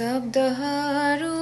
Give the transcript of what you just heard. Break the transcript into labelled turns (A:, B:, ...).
A: शब्दहरू